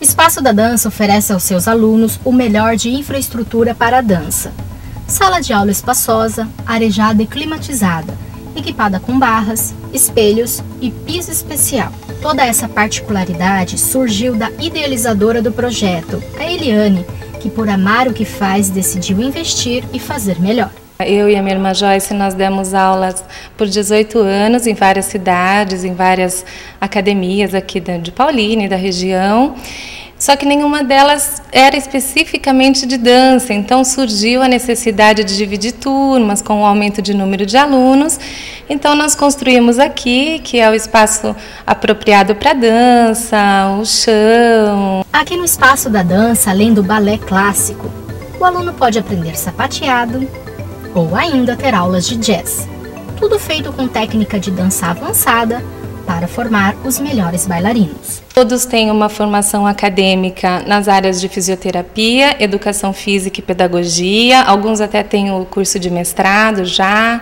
Espaço da Dança oferece aos seus alunos o melhor de infraestrutura para a dança. Sala de aula espaçosa, arejada e climatizada, equipada com barras, espelhos e piso especial. Toda essa particularidade surgiu da idealizadora do projeto, a Eliane, que por amar o que faz decidiu investir e fazer melhor. Eu e a minha irmã Joyce, nós demos aulas por 18 anos em várias cidades, em várias academias aqui de Paulínia e da região. Só que nenhuma delas era especificamente de dança, então surgiu a necessidade de dividir turmas com o aumento de número de alunos. Então nós construímos aqui, que é o espaço apropriado para dança, o chão. Aqui no espaço da dança, além do balé clássico, o aluno pode aprender sapateado, ou ainda ter aulas de jazz. Tudo feito com técnica de dança avançada para formar os melhores bailarinos. Todos têm uma formação acadêmica nas áreas de fisioterapia, educação física e pedagogia, alguns até têm o curso de mestrado já.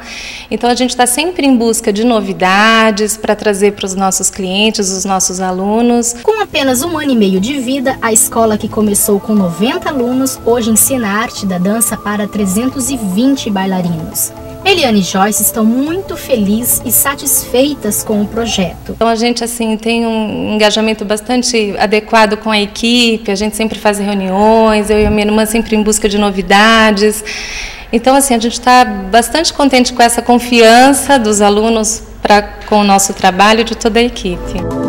Então a gente está sempre em busca de novidades para trazer para os nossos clientes, os nossos alunos. Com apenas um ano e meio de vida, a escola que começou com 90 alunos hoje ensina a arte da dança para 320 bailarinos. Eliane e Joyce estão muito felizes e satisfeitas com o projeto. Então a gente assim tem um engajamento bastante adequado com a equipe, a gente sempre faz reuniões, eu e a minha irmã sempre em busca de novidades. Então assim a gente está bastante contente com essa confiança dos alunos para com o nosso trabalho de toda a equipe.